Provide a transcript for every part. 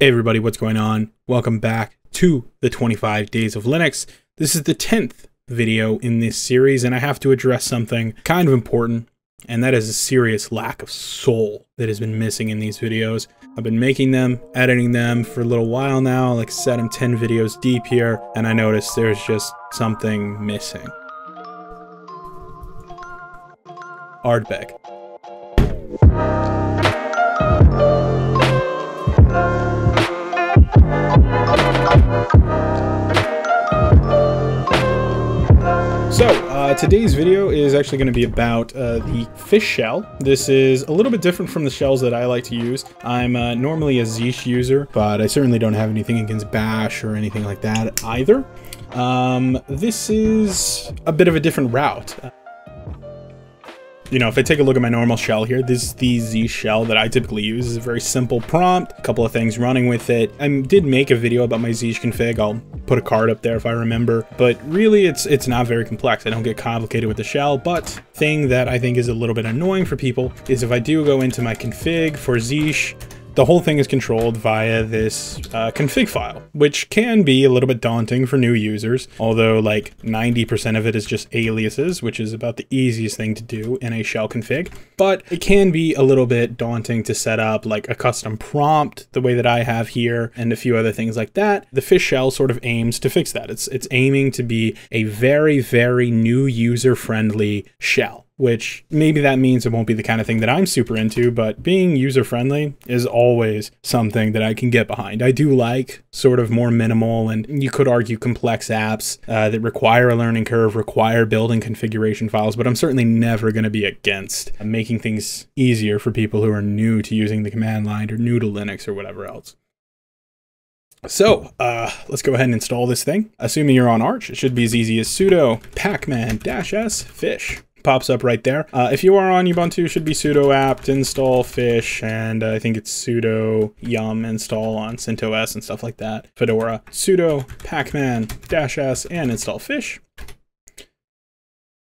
Hey everybody, what's going on? Welcome back to the 25 Days of Linux. This is the 10th video in this series, and I have to address something kind of important, and that is a serious lack of soul that has been missing in these videos. I've been making them, editing them for a little while now, like I said, I'm 10 videos deep here, and I noticed there's just something missing. Ardbeg. Uh, today's video is actually going to be about uh, the fish shell. This is a little bit different from the shells that I like to use. I'm uh, normally a Zeesh user, but I certainly don't have anything against Bash or anything like that either. Um, this is a bit of a different route you know, if I take a look at my normal shell here, this is the Z shell that I typically use. It's a very simple prompt, a couple of things running with it. I did make a video about my Zeesh config. I'll put a card up there if I remember. But really, it's it's not very complex. I don't get complicated with the shell. But thing that I think is a little bit annoying for people is if I do go into my config for Zeesh, the whole thing is controlled via this uh, config file, which can be a little bit daunting for new users, although like 90% of it is just aliases, which is about the easiest thing to do in a shell config. But it can be a little bit daunting to set up like a custom prompt the way that I have here and a few other things like that. The fish shell sort of aims to fix that. It's, it's aiming to be a very, very new user friendly shell which maybe that means it won't be the kind of thing that I'm super into, but being user friendly is always something that I can get behind. I do like sort of more minimal and you could argue complex apps uh, that require a learning curve, require building configuration files, but I'm certainly never going to be against making things easier for people who are new to using the command line or new to Linux or whatever else. So uh, let's go ahead and install this thing. Assuming you're on Arch, it should be as easy as sudo pacman-s fish pops up right there. Uh, if you are on Ubuntu, it should be sudo apt install fish, and uh, I think it's sudo yum install on CentOS and stuff like that. Fedora sudo pacman dash s and install fish.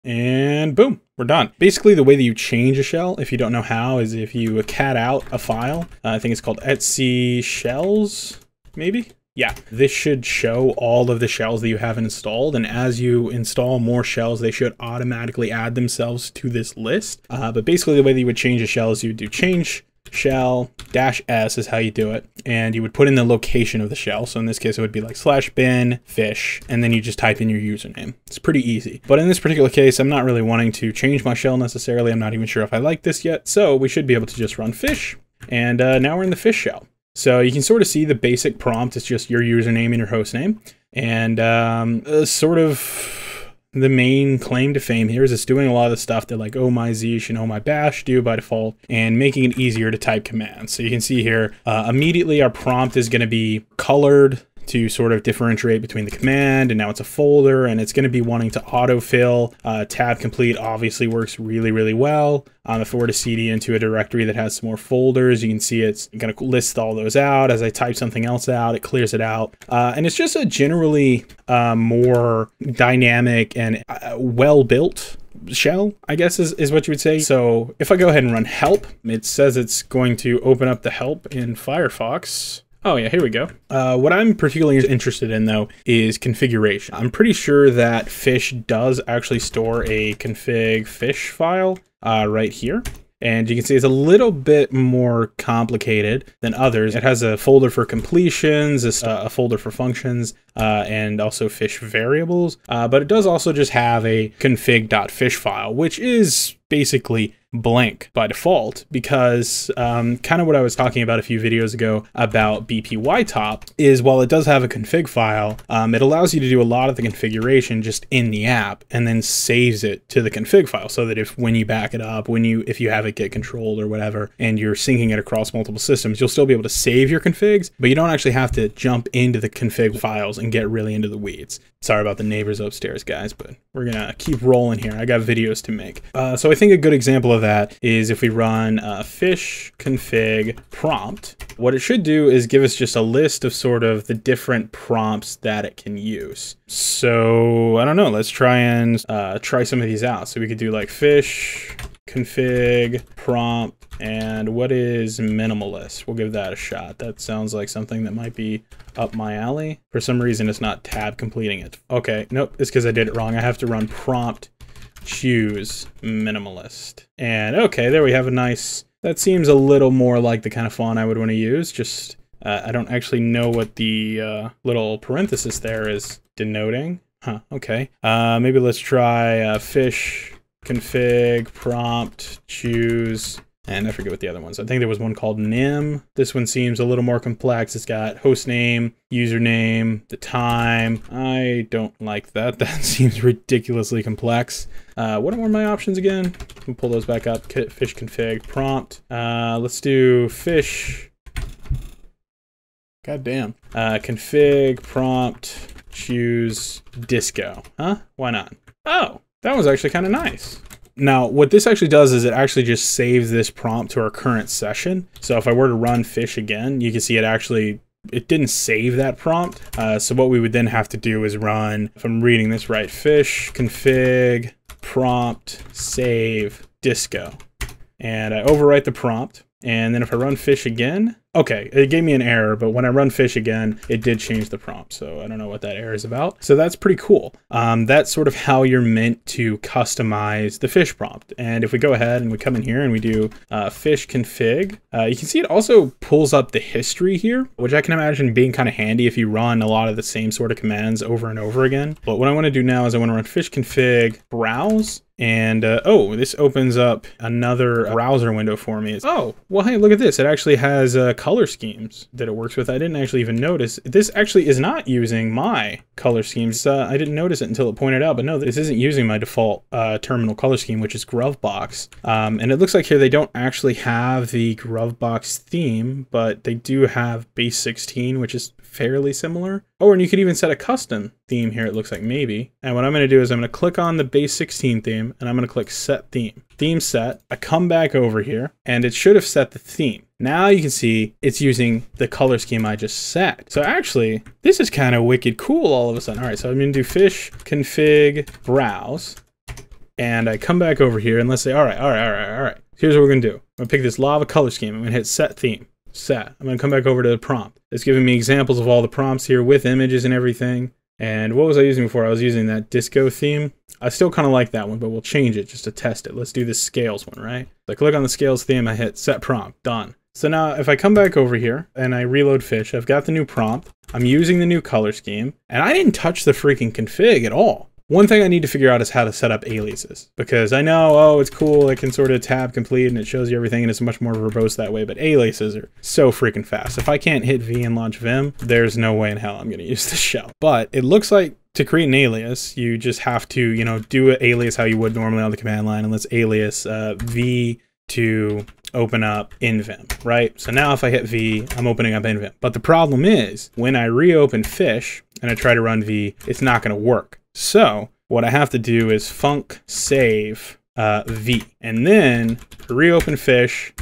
And boom, we're done. Basically, the way that you change a shell, if you don't know how, is if you cat out a file. Uh, I think it's called etc shells, maybe? Yeah, this should show all of the shells that you have installed, and as you install more shells, they should automatically add themselves to this list. Uh, but basically, the way that you would change a shell is you would do change shell dash s is how you do it, and you would put in the location of the shell. So in this case, it would be like slash bin fish, and then you just type in your username. It's pretty easy. But in this particular case, I'm not really wanting to change my shell necessarily. I'm not even sure if I like this yet. So we should be able to just run fish, and uh, now we're in the fish shell. So you can sort of see the basic prompt. It's just your username and your host name. And um, uh, sort of the main claim to fame here is it's doing a lot of the stuff that like oh my Zeesh and oh my bash do by default and making it easier to type commands. So you can see here, uh, immediately our prompt is going to be colored to sort of differentiate between the command and now it's a folder and it's going to be wanting to autofill. Uh, tab complete obviously works really, really well. Um, if I were to cd into a directory that has some more folders, you can see it's going to list all those out. As I type something else out, it clears it out. Uh, and it's just a generally uh, more dynamic and uh, well-built shell, I guess is, is what you would say. So if I go ahead and run help, it says it's going to open up the help in Firefox. Oh yeah, here we go. Uh, what I'm particularly interested in though is configuration. I'm pretty sure that Fish does actually store a config fish file uh, right here. And you can see it's a little bit more complicated than others. It has a folder for completions, a, folder for functions, uh, and also fish variables. Uh, but it does also just have a config.fish file, which is basically blank by default because um, kind of what I was talking about a few videos ago about BPYTOP is while it does have a config file, um, it allows you to do a lot of the configuration just in the app and then saves it to the config file so that if when you back it up, when you if you have it Git controlled or whatever and you're syncing it across multiple systems, you'll still be able to save your configs, but you don't actually have to jump into the config files and get really into the weeds. Sorry about the neighbors upstairs, guys, but we're gonna keep rolling here. I got videos to make. Uh, so I think a good example of that is if we run uh, fish config prompt, what it should do is give us just a list of sort of the different prompts that it can use. So I don't know, let's try and uh, try some of these out. So we could do like fish config prompt and what is minimalist? We'll give that a shot. That sounds like something that might be up my alley. For some reason, it's not tab completing it. Okay, nope, it's because I did it wrong. I have to run prompt choose minimalist. And okay, there we have a nice, that seems a little more like the kind of font I would want to use. Just, uh, I don't actually know what the uh, little parenthesis there is denoting. Huh, okay. Uh, maybe let's try uh, fish config prompt choose and I forget what the other ones. I think there was one called Nim. This one seems a little more complex. It's got host name, username, the time. I don't like that. That seems ridiculously complex. Uh, what were my options again? We'll pull those back up. Fish config prompt. Uh, let's do fish. God damn. Uh, config prompt choose disco. Huh? Why not? Oh, that was actually kind of nice. Now, what this actually does is it actually just saves this prompt to our current session. So if I were to run fish again, you can see it actually it didn't save that prompt. Uh, so what we would then have to do is run, if I'm reading this right, fish config prompt save disco. And I overwrite the prompt. And then if I run fish again, Okay, it gave me an error, but when I run fish again, it did change the prompt. So I don't know what that error is about. So that's pretty cool. Um, that's sort of how you're meant to customize the fish prompt. And if we go ahead and we come in here and we do uh, fish config, uh, you can see it also pulls up the history here, which I can imagine being kind of handy if you run a lot of the same sort of commands over and over again. But what I want to do now is I want to run fish config browse and uh, oh, this opens up another browser window for me. It's, oh, well, hey, look at this. It actually has uh, color schemes that it works with. I didn't actually even notice. This actually is not using my color schemes. Uh, I didn't notice it until it pointed out, but no, this isn't using my default uh, terminal color scheme, which is Gruvbox. Um, and it looks like here they don't actually have the Gruvbox theme, but they do have base 16, which is fairly similar. Oh, and you could even set a custom theme here, it looks like maybe. And what I'm going to do is I'm going to click on the base 16 theme and I'm going to click set theme. Theme set. I come back over here and it should have set the theme. Now you can see it's using the color scheme I just set. So actually, this is kind of wicked cool all of a sudden. All right, so I'm to do fish config browse. And I come back over here and let's say, all right, all right, all right, all right. Here's what we're going to do. I'm to pick this lava color scheme. I'm to hit set theme set. I'm going to come back over to the prompt. It's giving me examples of all the prompts here with images and everything. And what was I using before? I was using that disco theme. I still kind of like that one, but we'll change it just to test it. Let's do the scales one, right? So I click on the scales theme, I hit set prompt, done. So now if I come back over here and I reload fish, I've got the new prompt. I'm using the new color scheme and I didn't touch the freaking config at all. One thing I need to figure out is how to set up aliases because I know, oh, it's cool. It can sort of tab complete and it shows you everything and it's much more verbose that way. But aliases are so freaking fast. If I can't hit V and launch Vim, there's no way in hell I'm going to use this shell. But it looks like to create an alias, you just have to, you know, do an alias how you would normally on the command line. And let's alias uh, V to open up NVim, right? So now if I hit V, I'm opening up NVim. But the problem is when I reopen Fish and I try to run V, it's not going to work so what I have to do is func save uh, v, and then reopen fish.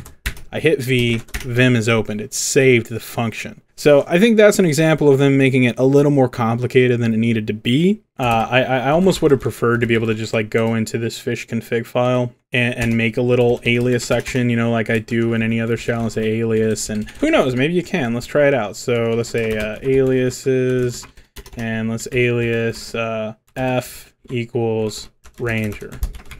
I hit V, Vim is opened. It saved the function. So I think that's an example of them making it a little more complicated than it needed to be. Uh, I, I almost would have preferred to be able to just like go into this fish config file and, and, make a little alias section, you know, like I do in any other shell and say alias. And who knows, maybe you can. Let's try it out. So let's say uh, aliases and let's alias uh, f equals ranger.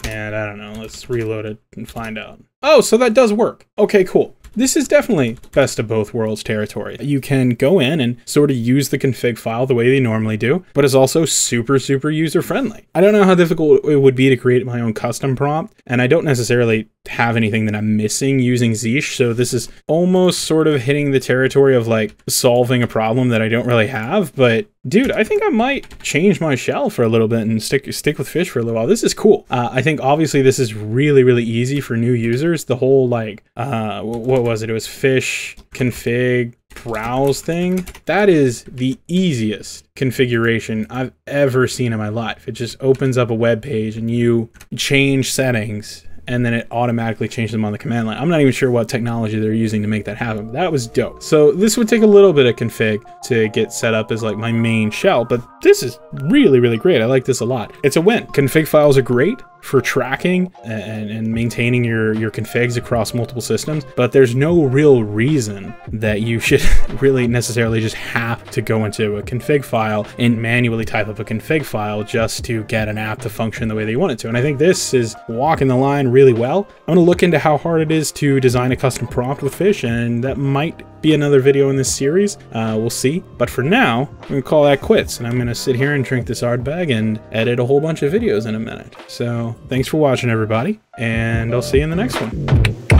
And I don't know, let's reload it and find out. Oh, so that does work. Okay, cool. This is definitely best of both worlds territory. You can go in and sort of use the config file the way they normally do, but it's also super, super user friendly. I don't know how difficult it would be to create my own custom prompt, and I don't necessarily have anything that I'm missing using Zeesh, so this is almost sort of hitting the territory of like solving a problem that I don't really have, but dude, I think I might change my shell for a little bit and stick stick with fish for a little while. This is cool. Uh, I think obviously this is really really easy for new users. The whole like uh, what was it? It was fish config browse thing. That is the easiest configuration I've ever seen in my life. It just opens up a web page and you change settings and then it automatically changes them on the command line. I'm not even sure what technology they're using to make that happen, that was dope. So this would take a little bit of config to get set up as like my main shell, but this is really, really great. I like this a lot. It's a win. Config files are great. For tracking and, and maintaining your, your configs across multiple systems, but there's no real reason that you should really necessarily just have to go into a config file and manually type up a config file just to get an app to function the way they want it to. And I think this is walking the line really well. I'm gonna look into how hard it is to design a custom prompt with Fish, and that might be another video in this series. Uh, we'll see. But for now, I'm gonna call that quits, and I'm gonna sit here and drink this Ardbeg and edit a whole bunch of videos in a minute. So thanks for watching, everybody, and I'll see you in the next one.